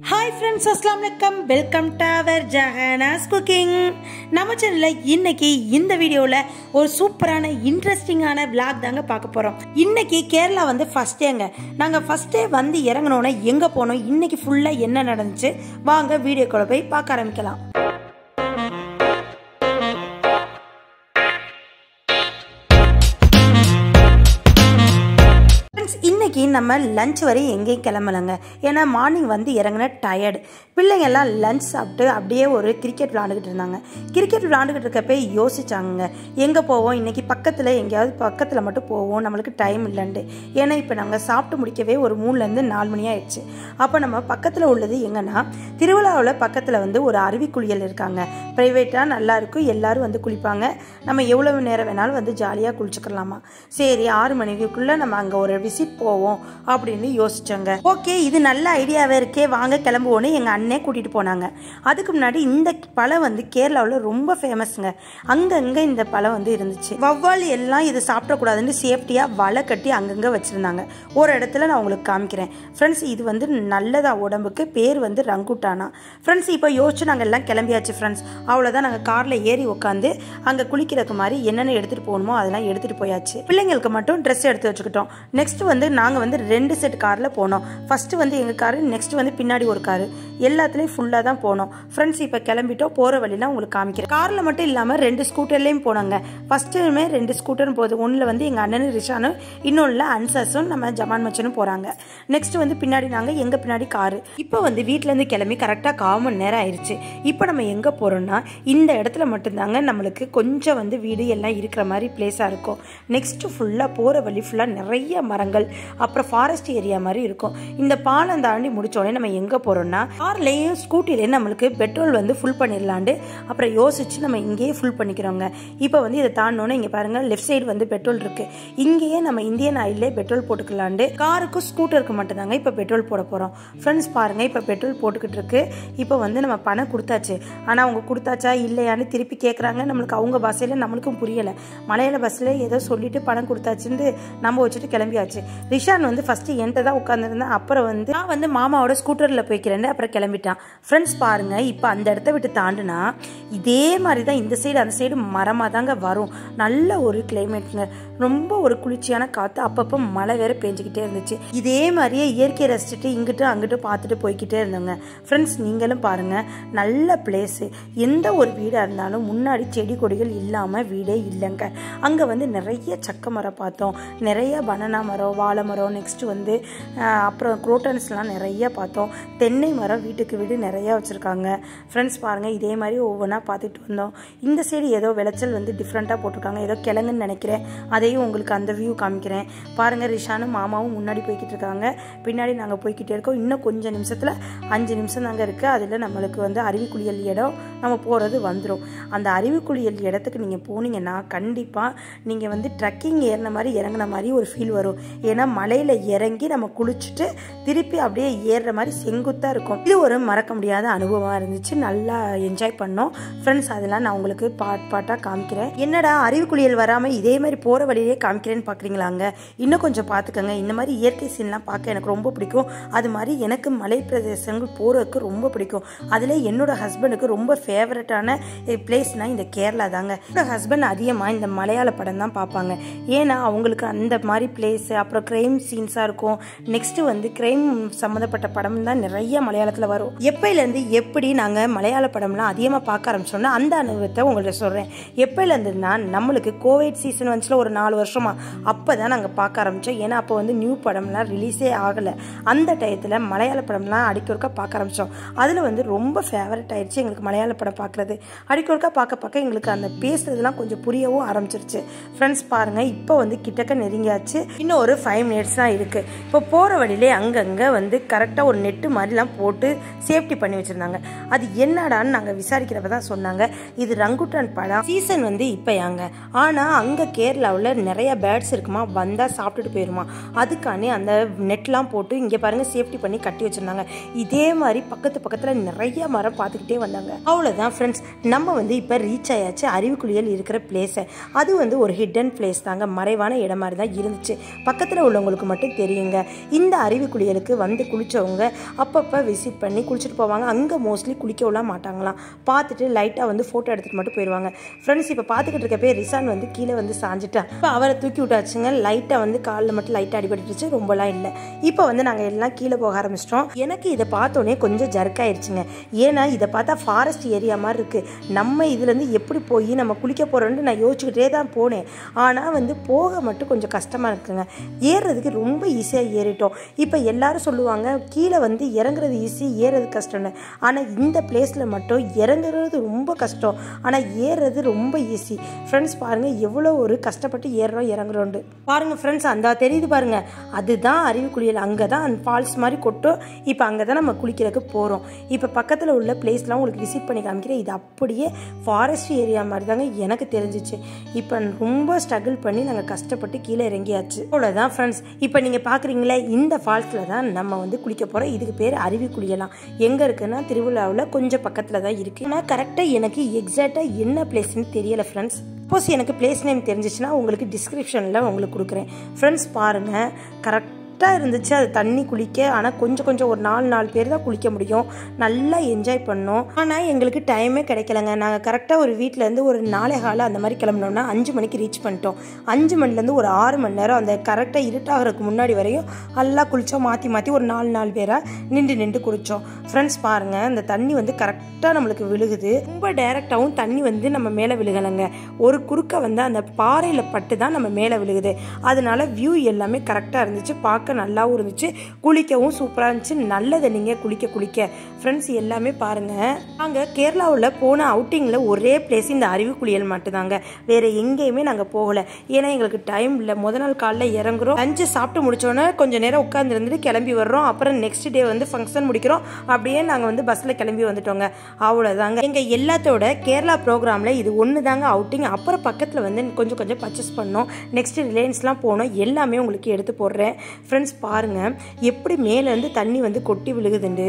Hi friends அஸ்லாம் வலைக்கம் welcome to our Jahana's cooking நம்ம சேனலில் இன்னைக்கு இந்த வீடியோவில் ஒரு சூப்பரான இன்ட்ரெஸ்டிங்கான விளாக் தாங்க பார்க்க போகிறோம் இன்னைக்கு கேரளா வந்து ஃபஸ்ட் டேங்க நாங்கள் ஃபர்ஸ்ட் டே வந்து இறங்கினோன்னே எங்கே போனோம்? இன்னைக்கு ஃபுல்லாக என்ன நடந்துச்சு? வாங்க வீடியோக்குள்ளே போய் பார்க்க ஆரம்பிக்கலாம். இன்றைக்கி இன்னைக்கு நம்ம லஞ்ச் வரையும் எங்கேயும் கிளம்பலைங்க. ஏன்னா மார்னிங் வந்து இறங்கின டயர்டு பிள்ளைங்க எல்லாம் லஞ்ச் சாப்பிட்டு அப்படியே ஒரு கிரிக்கெட் விளாண்டுக்கிட்டு இருந்தாங்க. கிரிக்கெட் விளாண்டுக்கிட்டு இருக்கப்பே யோசிச்சாங்க எங்கே போவோம்? இன்னைக்கு பக்கத்தில் எங்கேயாவது பக்கத்தில் மட்டும் போவோம். நம்மளுக்கு டைம் இல்லைன்ட்டு. ஏன்னா இப்போ நாங்கள் சாப்பிட்டு முடிக்கவே ஒரு மூணுலேருந்து நாலு மணி ஆயிடுச்சு. அப்போ நம்ம பக்கத்தில் உள்ளது எங்கன்னா திருவிழாவில் பக்கத்தில் வந்து ஒரு அருவி குளியல் இருக்காங்க. ப்ரைவேட்டாக நல்லாயிருக்கும் எல்லோரும் எல்லாரும் வந்து குளிப்பாங்க. நம்ம எவ்வளவு நேரம் வேணாலும் வந்து ஜாலியாக குளிச்சுக்கலாமா? சரி ஆறு மணிக்குள்ளே நம்ம அங்கே ஒரு விசிட் போவோம் அப்படின்னு யோசிச்சோங்க. ஓகே இது நல்ல ஐடியாவே இருக்கே வாங்க கிளம்புவோன்னு எங்கள் அண்ணே கூட்டிகிட்டு போனாங்க. அதுக்கு முன்னாடி இந்த பழம் வந்து கேரளாவில் ரொம்ப ஃபேமஸ்ங்க அங்கங்கே இந்த பழம் வந்து இருந்துச்சு. வவ்வால் எல்லாம் இது சாப்பிடக்கூடாதுன்னு சேஃப்டியாக வலை கட்டி அங்கங்கே வச்சுருந்தாங்க. ஒரு இடத்துல நான் உங்களுக்கு காமிக்கிறேன். ஃப்ரெண்ட்ஸ் இது வந்து நல்லதா உடம்புக்கு பேர் வந்து ரங்குட்டானா. ஃப்ரெண்ட்ஸ் இப்போ யோசிச்சு நாங்கள் எல்லாம் கிளம்பியாச்சு ஃப்ரெண்ட்ஸ் அவ்வளோதான் நாங்கள் காரில் ஏறி உட்காந்து அங்கே குளிக்கிறதுக்கு மாதிரி என்னென்ன எடுத்துகிட்டு போகணுமோ அதெல்லாம் எடுத்துகிட்டு போயாச்சு. பிள்ளைங்களுக்கு மட்டும் ட்ரெஸ் எடுத்து வச்சுக்கிட்டோம். நெக்ஸ்ட் வந்து நாங்கள் வந்து ரெண்டு செட் காரில் போனோம். ஃபஸ்ட்டு வந்து எங்கள் காரு நெக்ஸ்ட் வந்து பின்னாடி ஒரு காரு எல்லாத்துலேயும் ஃபுல்லாக தான் போனோம். ஃப்ரெண்ட்ஸ் இப்போ கிளம்பிட்டோம். போகிற வழிலாம் உங்களுக்கு காமிக்கிறேன். காரில் மட்டும் இல்லாமல் ரெண்டு ஸ்கூட்டர்லேயும் போனாங்க. ஃபஸ்ட்டுமே ரெண்டு ஸ்கூட்டரும் போகுது ஒன்றில் வந்து எங்கள் அண்ணனும் ரிஷானும் இன்னொன்றில் அன்சாஸும் நம்ம ஜமான் மச்சனும் போகிறாங்க நெக்ஸ்ட் வந்து பின்னாடி நாங்கள் எங்கள் பின்னாடி காரு இப்போ வந்து வீட்டிலேருந்து கிளம்பி கரெக்டாக கால் மணி நேரம் ஆயிடுச்சு இப்போ நம்ம எங்கே போகிறோம்னா இந்த இடத்துல மட்டும்தாங்க நம்மளுக்கு கொஞ்சம் வந்து வீடு எல்லாம் இருக்கிற மாதிரி பிளேஸாக இருக்கும். நெக்ஸ்ட்டு ஃபுல்லாக போகிற வழி ஃபுல்லாக நிறைய மரங்கள். அப்புறம் ஃபாரஸ்ட் ஏரியா மாதிரி இருக்கும். இந்த பாலம் தாண்டி முடிச்சோடனே நம்ம எங்கே போகிறோம்னா கார்லேயும் ஸ்கூட்டிலையும் நம்மளுக்கு பெட்ரோல் வந்து ஃபுல் பண்ணிடலாண்டு அப்புறம் யோசிச்சு நம்ம இங்கேயே ஃபுல் பண்ணிக்கிறோங்க. இப்போ வந்து இதை தாண்டோன்னே இங்கே பாருங்கள் லெஃப்ட் சைடு வந்து பெட்ரோல் இருக்குது இங்கேயே நம்ம இந்தியன் ஆயிலே பெட்ரோல் போட்டுக்கலாண்டு காருக்கும் ஸ்கூட்டருக்கு மட்டும்தாங்க இப்போ பெட்ரோல் போட போகிறோம் ஃப்ரெண்ட்ஸ் பாருங்கள் இப்போ பெட்ரோல் போட்டுக்கிட்டு இருக்கு. இப்போ வந்து நம்ம பணம் கொடுத்தாச்சு. ஆனால் அவங்க கொடுத்தாச்சா இல்லையான்னு திருப்பி கேட்குறாங்க நம்மளுக்கு அவங்க பஸ்ஸில் நம்மளுக்கும் புரியலை. மலையாள பஸ்ஸில் ஏதோ சொல்லிட்டு பணம் கொடுத்தாச்சுன்னு நம்ம வச்சுட்டு கிளம்பியாச்சு. இஷான் வந்து ஃபஸ்ட்டு என்கிட்ட தான் உட்காந்துருந்தேன் அப்புறம் வந்து நான் வந்து மாமாவோட ஸ்கூட்டரில் போய்க்கிறேன் அப்புறம் கிளம்பிட்டான். ஃப்ரெண்ட்ஸ் பாருங்க இப்போ அந்த இடத்த விட்டு தாண்டுனா இதே மாதிரி தான் இந்த சைடு அந்த சைடு மரமாக தாங்க வரும். நல்ல ஒரு கிளைமேட்டுங்க ரொம்ப ஒரு குளிர்ச்சியான காற்று அப்பப்போ மழை வேற பெஞ்சிக்கிட்டே இருந்துச்சு. இதே மாதிரியே இயற்கையை ரசிச்சுட்டு இங்கிட்டும் அங்கிட்டும் பார்த்துட்டு போய்கிட்டே இருந்தோங்க. ஃப்ரெண்ட்ஸ் நீங்களும் பாருங்கள் நல்ல பிளேஸு எந்த ஒரு வீடாக இருந்தாலும் முன்னாடி செடி கொடிகள் இல்லாமல் வீடே இல்லைங்க. அங்கே வந்து நிறைய சக்க மரம் பார்த்தோம். நிறைய பனானா மரம் வாழை மரம் நெக்ஸ்ட்டு வந்து அப்புறம் குரோட்டன்ஸ்லாம் நிறைய பார்த்தோம். தென்னை மரம் வீட்டுக்கு வீடு நிறையா வச்சுருக்காங்க. ஃப்ரெண்ட்ஸ் பாருங்கள் இதே மாதிரி ஒவ்வொன்றா பார்த்துட்டு வந்தோம். இந்த சைடு ஏதோ விளைச்சல் வந்து டிஃப்ரெண்ட்டாக போட்டிருக்காங்க. ஏதோ கிழங்குன்னு நினைக்கிறேன். அதையும் உங்களுக்கு அந்த வியூ காமிக்கிறேன். பாருங்கள் ரிஷானும் மாமாவும் முன்னாடி போய்கிட்டு இருக்காங்க. பின்னாடி நாங்கள் போய்கிட்டே இருக்கோம். இன்னும் கொஞ்சம் நிமிஷத்தில் அஞ்சு நிமிஷம் தாங்க இருக்குது அதில் நம்மளுக்கு வந்து அருவிக்குளியல் இடம் நம்ம போகிறது வந்துடும் அந்த அருவிக்குளியல் இடத்துக்கு நீங்கள் போனீங்கன்னா கண்டிப்பாக நீங்கள் வந்து ட்ரக்கிங் ஏறின மாதிரி இறங்குன மாதிரி ஒரு ஃபீல் வரும். ஏன்னா மலையில் இறங்கி நம்ம குளிச்சுட்டு திருப்பி அப்படியே ஏறுற மாதிரி செங்குத்தாக இருக்கும். இது ஒரு மறக்க முடியாத அனுபவமாக இருந்துச்சு. நல்லா என்ஜாய் பண்ணோம். ஃப்ரெண்ட்ஸ் அதெல்லாம் நான் உங்களுக்கு பாட் பாட்டாக காமிக்கிறேன். என்னடா அறிவுக்குளியல் வராமல் இதே மாதிரி போகிற வழியிலே காமிக்கிறேன்னு பார்க்குறீங்களாங்க இன்னும் கொஞ்சம் பார்த்துக்கங்க இந்த மாதிரி இயற்கை சீன்லாம் பார்க்க எனக்கு ரொம்ப பிடிக்கும். அது மாதிரி எனக்கு மலை பிரதேசங்கள் போகிறதுக்கு ரொம்ப பிடிக்கும். அதில் என்னோட ஹஸ்பண்டுக்கு ரொம்ப ஃபேவரட்டான பிளேஸ்னால் இந்த கேரளா தாங்க. என்னோடய ஹஸ்பண்ட் அதிகமாக இந்த மலையாள படம் தான் பார்ப்பாங்க. ஏன்னா அவங்களுக்கு அந்த மாதிரி பிளேஸ் அப்புறம் கிரைம் சீன்ஸாக இருக்கும். நெக்ஸ்ட்டு வந்து கிரைம் சம்மந்தப்பட்ட படம் தான் நிறைய மலையாளத்தில் வரும். எப்பையிலேருந்து எப்படி நாங்கள் மலையாள படம்லாம் அதிகமாக பார்க்க ஆரம்பிச்சோம்னா அந்த அனுபவத்தை உங்கள்கிட்ட சொல்கிறேன் எப்பையிலேருந்துன்னா நம்மளுக்கு கோவிட் சீசன் வந்துச்சுல ஒரு நாலு நாலு வருஷமா. அப்போ தான் நாங்கள் பார்க்க ஆரம்பித்தோம் ஏன்னா அப்போ வந்து நியூ படம்லாம் ரிலீஸே ஆகலை. அந்த டயத்தில் மலையாள படம்லாம் அடிக்கொருக்கா பார்க்க ஆரம்பித்தோம் அதில் வந்து ரொம்ப ஃபேவரட் ஆயிடுச்சு எங்களுக்கு மலையாள படம் பார்க்குறது. அடிக்கொருக்கா பார்க்க பார்க்க எங்களுக்கு அந்த பேசுறதுலாம் கொஞ்சம் புரியவும் ஆரம்பிச்சிருச்சு. ஃப்ரெண்ட்ஸ் பாருங்கள் இப்போ வந்து கிட்டக்க நெருங்கியாச்சு. இன்னும் ஒரு ஃபைவ் மினிட்ஸ் தான் இருக்குது இப்போ போகிற வழியிலே அங்கங்கே வந்து கரெக்டாக ஒரு நெட்டு மாதிரிலாம் போட்டு சேஃப்டி பண்ணி வச்சுருந்தாங்க. அது என்னடான்னு நாங்கள் விசாரிக்கிறப்ப தான் சொன்னாங்க. இது ரங்குட்டான் படம். சீசன் வந்து இப்போயாங்க. ஆனால் அங்கே கேரளாவில் நிறைய பேர்ட்ஸ் இருக்குமா? வந்தால் சாப்பிட்டுட்டு போயிருமா? அதுக்காண்டி அந்த நெட்லாம் போட்டு இங்கே பாருங்கள் சேஃப்டி பண்ணி கட்டி வச்சுருந்தாங்க. இதே மாதிரி பக்கத்து பக்கத்தில் நிறைய மரம் பார்த்துக்கிட்டே வந்தாங்க. அவ்வளோதான் ஃப்ரெண்ட்ஸ் நம்ம வந்து இப்போ ரீச் ஆயாச்சு. அருவிக்குளியல் இருக்கிற பிளேஸை அது வந்து ஒரு ஹிடன் பிளேஸ் தாங்க. மறைவான இடம் மாதிரி தான் இருந்துச்சு. பக்கத்தில் உள்ளவங்களுக்கு மட்டும் தெரியுங்க. இந்த அருவிக்குளியலுக்கு வந்து குளித்தவங்க அப்பப்போ விசிட் பண்ணி குளிச்சுட்டு போவாங்க. அங்கே மோஸ்ட்லி குளிக்க விட மாட்டாங்களாம். பார்த்துட்டு லைட்டாக வந்து ஃபோட்டோ எடுத்துகிட்டு மட்டும் போயிடுவாங்க ஃப்ரெண்ட்ஸ் இப்போ பார்த்துக்கிட்டு இருக்கப்பே ரிசான் வந்து கீழே வந்து சாஞ்சிட்டா. இப்போ அவரை தூக்கி விட்டாச்சுங்க. லைட்டாக வந்து காலில் மட்டும் லைட்டாக அடிபட்டுருச்சு ரொம்பலாம் இல்லை. இப்போ வந்து நாங்கள் எல்லாம் கீழே போக ஆரம்பிச்சிட்டோம். எனக்கு இதை பார்த்தோன்னே கொஞ்சம் ஜர்க்காயிருச்சுங்க ஏன்னா இதை பார்த்தா ஃபாரஸ்ட் ஏரியா மாதிரி இருக்குது நம்ம இதுலேருந்து எப்படி போய் நம்ம குளிக்க போகிறோன்னு நான் யோசிச்சுக்கிட்டே தான் போனேன். ஆனால் வந்து போக மட்டும் கொஞ்சம் கஷ்டமாக இருக்குங்க. ஏறுறதுக்கு ரொம்ப ஈஸியாக ஏறிட்டோம். இப்போ எல்லாரும் சொல்லுவாங்க கீழே வந்து இறங்குறது ஈஸி ஏறுறது கஷ்டம்னு. ஆனால் இந்த பிளேஸில் மட்டும் இறங்குறது ரொம்ப கஷ்டம். ஆனால் ஏறுறது ரொம்ப ஈஸி ஃப்ரெண்ட்ஸ் பாருங்கள் எவ்வளோ ஒரு கஷ்டப்பட்டு ஏறுறோம் இறங்குறோண்டு பாருங்கள் ஃப்ரெண்ட்ஸ் அந்த தெரியுது பாருங்க. அதுதான் அருவிக்குளியல் அங்கே தான் அந்த ஃபால்ஸ் மாதிரி கொட்டும். இப்போ அங்கே தான் நம்ம குளிக்கிறதுக்கு போகிறோம் இப்போ பக்கத்தில் உள்ள பிளேஸ்லாம் உங்களுக்கு விசிட் பண்ணி காமிக்கிறேன். இது அப்படியே ஃபாரஸ்ட் ஏரியா மாதிரி தாங்க எனக்கு தெரிஞ்சிச்சு. இப்போ ரொம்ப ஸ்ட்ரகிள் பண்ணி நாங்கள் கஷ்டப்பட்டு கீழே இறங்கியாச்சு. அவ்வளோதான் ஃப்ரெண்ட்ஸ் இப்போ நீங்கள் பார்க்குறீங்களே இந்த ஃபால்ஸில் தான் நம்ம வந்து குளிக்க போகிறோம் இதுக்கு பேர் அருவி குளியலாம். எங்கே இருக்குன்னா திருவிழாவில் கொஞ்சம் பக்கத்தில் தான் இருக்குது ஆனால் கரெக்டாக எனக்கு எக்ஸாக்டாக என்ன பிளேஸ்ன்னு தெரியலை ஃப்ரெண்ட்ஸ் சப்போஸ் எனக்கு பிளேஸ் நேம் தெரிஞ்சிச்சுன்னா உங்களுக்கு டிஸ்கிரிப்ஷனில் உங்களுக்கு கொடுக்குறேன். ஃப்ரெண்ட்ஸ் பாருங்கள் கரெக்ட் கரெக்டாக இருந்துச்சு. அது தண்ணி குளிக்க. ஆனால் கொஞ்சம் கொஞ்சம் ஒரு நாலு நாலு பேர் தான் குளிக்க முடியும். நல்லா என்ஜாய் பண்ணோம். ஆனால் எங்களுக்கு டைமே கிடைக்கலங்க. நாங்கள் கரெக்டாக ஒரு வீட்டிலேருந்து ஒரு நாளை கால அந்த மாதிரி கிளம்பினோம்னா அஞ்சு மணிக்கு ரீச் பண்ணிட்டோம். அஞ்சு மணிலேருந்து ஒரு ஆறு மணி நேரம் அந்த கரெக்டாக இருட்டாகிறதுக்கு முன்னாடி வரையும் நல்லா குளித்தோம் மாற்றி மாற்றி ஒரு நாலு நாலு பேராக நின்று நின்று குளித்தோம் ஃப்ரெண்ட்ஸ் பாருங்கள் அந்த தண்ணி வந்து கரெக்டாக நம்மளுக்கு விழுகுது. ரொம்ப டைரெக்டாகவும் தண்ணி வந்து நம்ம மேலே விழுகலைங்க. ஒரு குறுக்க வந்து அந்த பாறையில் பட்டு தான் நம்ம மேலே விழுகுது. அதனால வியூ எல்லாமே கரெக்டாக இருந்துச்சு. பார்க்க நல்லாவும் இருந்துச்சு. குளிக்கவும் சூப்பராக இருந்துச்சு. நல்லது நீங்கள் குளிக்க குளிக்க. ஃப்ரெண்ட்ஸ் எல்லாமே பாருங்கள் நாங்கள் கேரளாவில் போன அவுட்டிங்கில் ஒரே பிளேஸ் இந்த அருவி குளியல் மட்டும்தாங்க. வேறு எங்கேயுமே நாங்கள் போகலை. ஏன்னா எங்களுக்கு டைம் இல்லை. முத நாள் காலைல இறங்குறோம். லஞ்சு சாப்பிட்டு முடிச்சோன்னே கொஞ்சம் நேரம் உட்காந்துருந்துட்டு கிளம்பி வர்றோம். அப்புறம் நெக்ஸ்ட் டே வந்து ஃபங்க்ஷன் முடிக்கிறோம். அப்படியே நாங்கள் வந்து பஸ்ஸில் கிளம்பி வந்துட்டோங்க. அவ்வளோதாங்க எங்கள் எல்லாத்தோட கேரளா ப்ரோக்ராமில் இது ஒன்று தாங்க அவுட்டிங் அப்புறம் பக்கத்தில் வந்து கொஞ்சம் கொஞ்சம் பர்ச்சேஸ் பண்ணோம். நெக்ஸ்ட் ரிலையன்ஸ்லாம் போனோம். எல்லாமே உங்களுக்கு எடுத்து போடுறேன். ஃப்ரெண்ட்ஸ் பாருங்கள் எப்படி மேலேருந்து தண்ணி வந்து கொட்டி விழுகுதுண்டு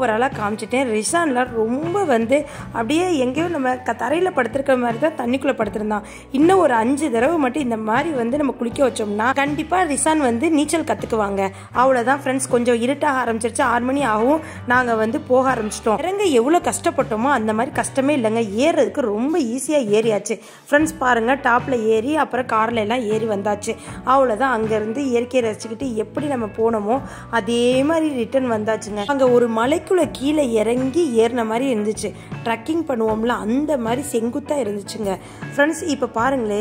ஓவராலாக காமிச்சிட்டேன். ரிசான்லாம் ரொம்ப வந்து அப்படியே எங்கேயோ நம்ம க தரையில் படுத்துருக்க மாதிரி தான் தண்ணிக்குள்ளே படுத்திருந்தான். இன்னும் ஒரு அஞ்சு தடவை மட்டும் இந்த மாதிரி வந்து நம்ம குளிக்க வச்சோம்னா கண்டிப்பாக ரிசான் வந்து நீச்சல் கற்றுக்குவாங்க அவ்வளோதான் ஃப்ரெண்ட்ஸ் கொஞ்சம் இருட்டாக ஆரம்பிச்சிருச்சு. ஆறு மணி ஆகும் நாங்கள் வந்து போக ஆரம்பிச்சிட்டோம். இறங்க எவ்வளோ கஷ்டப்பட்டோமோ அந்த மாதிரி கஷ்டமே இல்லைங்க. ஏறுறதுக்கு ரொம்ப ஈஸியாக ஏறியாச்சு. ஃப்ரெண்ட்ஸ் பாருங்கள் டாப்பில் ஏறி அப்புறம் காரில் எல்லாம் ஏறி வந்தாச்சு. அவ்வளோதான் அங்கேருந்து இயற்கையை ரசிச்சுக்கிட்டு எப்படி நம்ம போனோமோ அதே மாதிரி ரிட்டர்ன் வந்தாச்சுங்க. அங்கே ஒரு மலைக்கு மலைக்குள்ள கீழே இறங்கி ஏறின மாதிரி இருந்துச்சு. ட்ரக்கிங் பண்ணுவோம்ல அந்த மாதிரி செங்குத்தாக இருந்துச்சுங்க. ஃப்ரெண்ட்ஸ் இப்போ பாருங்களே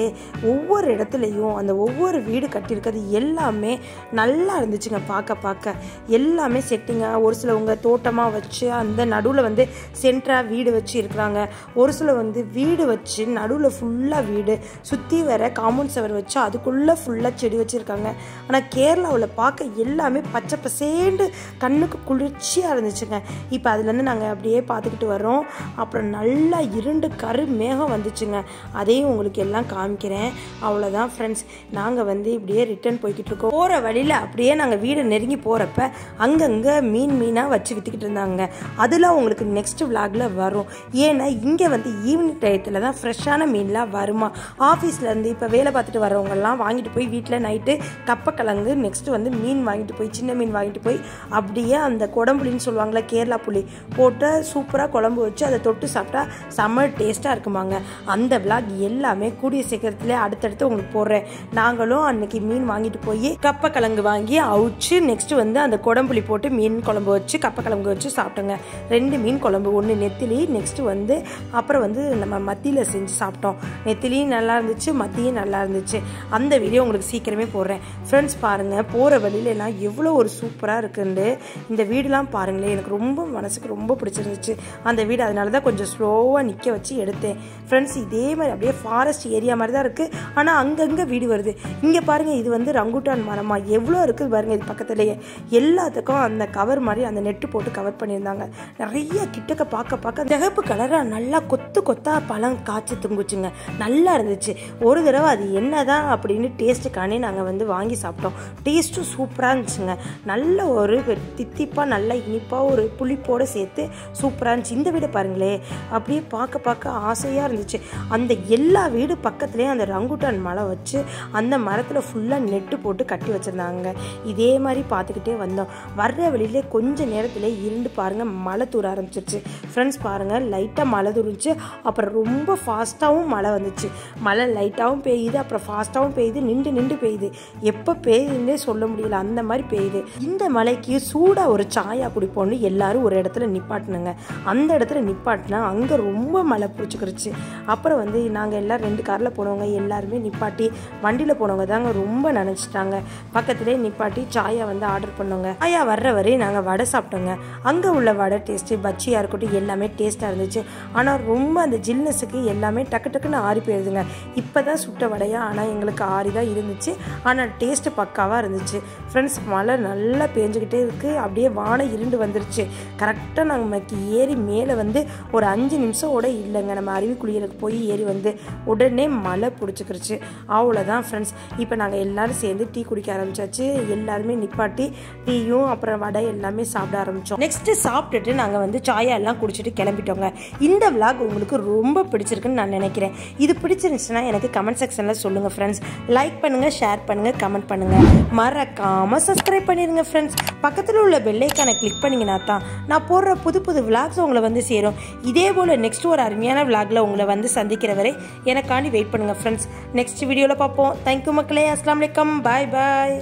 ஒவ்வொரு இடத்துலையும் அந்த ஒவ்வொரு வீடு கட்டியிருக்கிறது எல்லாமே நல்லா இருந்துச்சுங்க பார்க்க பார்க்க. எல்லாமே செட்டிங்காக ஒரு சிலவங்க தோட்டமாக வச்சு அந்த நடுவில் வந்து சென்டராக வீடு வச்சு இருக்கிறாங்க. ஒரு சில வந்து வீடு வச்சு நடுவில் ஃபுல்லாக வீடு சுற்றி வர காம்பவுண்ட் செவர் வச்சு அதுக்குள்ளே ஃபுல்லாக செடி வச்சுருக்காங்க. ஆனால் கேரளாவில் பார்க்க எல்லாமே பச்சை பசேண்டு கண்ணுக்கு குளிர்ச்சியாக இருந்துச்சுங்க இப்போ அதுலேருந்து நாங்கள் அப்படியே பார்த்துக்கிட்டு வரோம் அப்புறம் நல்லா இருண்டு கரு மேகம் வந்துச்சுங்க. அதையும் உங்களுக்கு எல்லாம் காமிக்கிறேன். அவ்வளோதான் ஃப்ரெண்ட்ஸ் நாங்கள் வந்து இப்படியே ரிட்டர்ன் போய்கிட்டு இருக்கோம். போகிற வழியில் அப்படியே நாங்கள் வீடு நெருங்கி போகிறப்ப அங்கங்கே மீன் மீனாக வச்சு விற்றுக்கிட்டு இருந்தாங்க. அதெல்லாம் உங்களுக்கு நெக்ஸ்ட் விளாகில் வரும். ஏன்னா இங்கே வந்து ஈவினிங் டயத்தில் தான் ஃப்ரெஷ்ஷான மீன்லாம் வருமா? ஆஃபீஸ்லேருந்து இப்போ வேலை பார்த்துட்டு வரவங்கெல்லாம் வாங்கிட்டு போய் வீட்டில் நைட்டு கப்பக்கிழங்கு நெக்ஸ்ட் வந்து மீன் வாங்கிட்டு போய் சின்ன மீன் வாங்கிட்டு போய் அப்படியே அந்த குடம்புலின்னு சொல்லுவாங்களே கேரளா புளி போட்டு சூப்பராக குழம்பு வச்சு அதை தொட்டு சாப்பிட்டா செம்ம டேஸ்ட்டாக இருக்குமாங்க. அந்த விளாக் எல்லாமே கூடிய சீக்கிரத்திலே அடுத்தடுத்து உங்களுக்கு போடுறேன். நாங்களும் அன்னைக்கு மீன் வாங்கிட்டு போய் கப்பக்கிழங்கு வாங்கி அவிச்சு நெக்ஸ்ட் வந்து அந்த குடம்புளி போட்டு மீன் குழம்பு வச்சு கப்பக்கிழங்கு வச்சு சாப்பிட்டோங்க. ரெண்டு மீன் குழம்பு ஒன்று நெத்திலி நெக்ஸ்ட் வந்து அப்புறம் வந்து நம்ம மத்தியில் செஞ்சு சாப்பிட்டோம். நெத்திலியும் நல்லா இருந்துச்சு மத்தியும் நல்லா இருந்துச்சு. அந்த வீடியோ உங்களுக்கு சீக்கிரமே போடுறேன். ஃப்ரெண்ட்ஸ் பாருங்கள் போகிற வழியில எல்லாம் எவ்வளோ ஒரு சூப்பராக இருக்குன்னு இந்த வீடுலாம் பாருங்களேன் எனக்கு ரொம்ப மனசுக்கு ரொம்ப பிடிச்சிருந்துச்சு. அந்த வீடு அதனால தான் கொஞ்சம் ஸ்லோவாக நிற்க வச்சு எடுத்தேன். ஃப்ரெண்ட்ஸ் இதே மாதிரி அப்படியே ஃபாரஸ்ட் ஏரியா மாதிரி தான் இருக்குது ஆனால் அங்கங்கே வீடு வருது. இங்கே பாருங்கள் இது வந்து ரங்குட்டான் மரமாக எவ்வளோ இருக்குது பாருங்கள் இது பக்கத்துலேயே. எல்லாத்துக்கும் அந்த கவர் மாதிரி அந்த நெட்டு போட்டு கவர் பண்ணியிருந்தாங்க. நிறைய கிட்டக்க பார்க்க பார்க்க சிகப்பு கலராக நல்லா கொத்து கொத்தாக பழம் காய்ச்சி தொங்குச்சுங்க. நல்லா இருந்துச்சு. ஒரு தடவை அது என்னதான் அப்படின்னு டேஸ்ட்டுக்கானே நாங்கள் வந்து வாங்கி சாப்பிட்டோம். டேஸ்ட்டும் சூப்பராக இருந்துச்சுங்க. நல்ல ஒரு தித்திப்பாக நல்லா இனிப்பாக ஒரு புளிப்போடு சேர்த்து சூப்பராக இருந்துச்சு. இந்த வீடு பாருங்களே அப்படியே பார்க்க பார்க்க ஆசையாக இருந்துச்சு. அந்த எல்லா வீடு பக்கத்துலேயும் அந்த ரங்குட்டான் மலை வச்சு அந்த மரத்தில் ஃபுல்லாக நெட்டு போட்டு கட்டி வச்சுருந்தாங்க. இதே மாதிரி பார்த்துக்கிட்டே வந்தோம். வர்ற வழியிலே கொஞ்ச நேரத்தில் இருண்டு பாருங்கள் மழை தூர ஆரம்பிச்சிருச்சு. ஃப்ரெண்ட்ஸ் பாருங்கள் லைட்டாக மழை தூரிச்சு. அப்புறம் ரொம்ப ஃபாஸ்ட்டாகவும் மழை வந்துச்சு. மழை லைட்டாகவும் பெய்யுது அப்புறம் ஃபாஸ்ட்டாகவும் பெய்யுது நின்று நின்று பெய்யுது. எப்போ பெய்யுதுன்னே சொல்ல முடியல. அந்த மாதிரி பெய்யுது. இந்த மலைக்கு சூடாக ஒரு சாயா குடிப்போம்னு எல்லாரும் ஒரு இடத்துல நிப்பாட்டினுங்க. அந்த இடத்துல நிப்பாட்டினா அங்கே ரொம்ப மழை பிடிச்சிக்கிருச்சு. அப்புறம் வந்து நாங்கள் எல்லாம் ரெண்டு காரில் போனவங்க எல்லாருமே நிப்பாட்டி வண்டியில் போனவங்க தாங்க ரொம்ப நினச்சிட்டாங்க. பக்கத்துலேயே நிப்பாட்டி சாயா வந்து ஆர்டர் பண்ணோங்க. சாயா வர்ற வரையும் நாங்கள் வடை சாப்பிட்டோங்க. அங்கே உள்ள வடை டேஸ்ட்டு பச்சியாக இருக்கட்டும் எல்லாமே டேஸ்ட்டாக இருந்துச்சு. ஆனால் ரொம்ப அந்த ஜில்னஸுக்கு எல்லாமே டக்கு டக்குன்னு ஆறி போயிருதுங்க. இப்போ தான் சுட்ட வடையா ஆனால் எங்களுக்கு ஆறி தான் இருந்துச்சு. ஆனால் டேஸ்ட்டு பக்காவாக இருந்துச்சு. ஃப்ரெண்ட்ஸ் மழை நல்லா பேஞ்சுக்கிட்டே இருக்குது அப்படியே வானம் இருண்டு வந்துருச்சு. கரெக்டாக நாங்கள் ஏறி மேலே வந்து ஒரு அஞ்சு நிமிஷம் கூட இல்லைங்க. நம்ம அருவி குளியலுக்கு போய் ஏறி வந்து உடனே மழை பிடிச்சிக்கிருச்சு. அவ்வளோதான் ஃப்ரெண்ட்ஸ் இப்போ நாங்கள் எல்லோரும் சேர்ந்து டீ குடிக்க ஆரம்பிச்சாச்சு. எல்லாருமே நிப்பாட்டி டீயும் அப்புறம் வடை எல்லாமே சாப்பிட ஆரம்பித்தோம் நெக்ஸ்ட்டு சாப்பிட்டுட்டு நாங்கள் வந்து சாயா எல்லாம் குடிச்சிட்டு கிளம்பிட்டோங்க. இந்த விளாக் உங்களுக்கு ரொம்ப பிடிச்சிருக்குன்னு நான் நினைக்கிறேன். இது பிடிச்சிருந்துச்சுன்னா எனக்கு கமெண்ட் செக்ஷனில் சொல்லுங்கள் ஃப்ரெண்ட்ஸ் லைக் பண்ணுங்கள் ஷேர் பண்ணுங்கள் கமெண்ட் பண்ணுங்கள் மறக்காமல் சப்ஸ்கிரைப் பண்ணிடுங்க ஃப்ரெண்ட்ஸ் பக்கத்தில் உள்ள பெல்லைக்கான கிளிக் பண்ணிங்கன்னா தான் நான் போடுற புது புது விளாக்ஸ் உங்களை வந்து சேரும். இதே போல் நெக்ஸ்ட் ஒரு அருமையான விளாகில் உங்களை வந்து சந்திக்கிற வரை எனக்காண்டி வெயிட் பண்ணுங்கள் ஃப்ரெண்ட்ஸ் நெக்ஸ்ட் வீடியோவில் பார்ப்போம். தேங்க்யூ மக்களே. அஸ்லாம் வலைக்கம் பாய் பாய்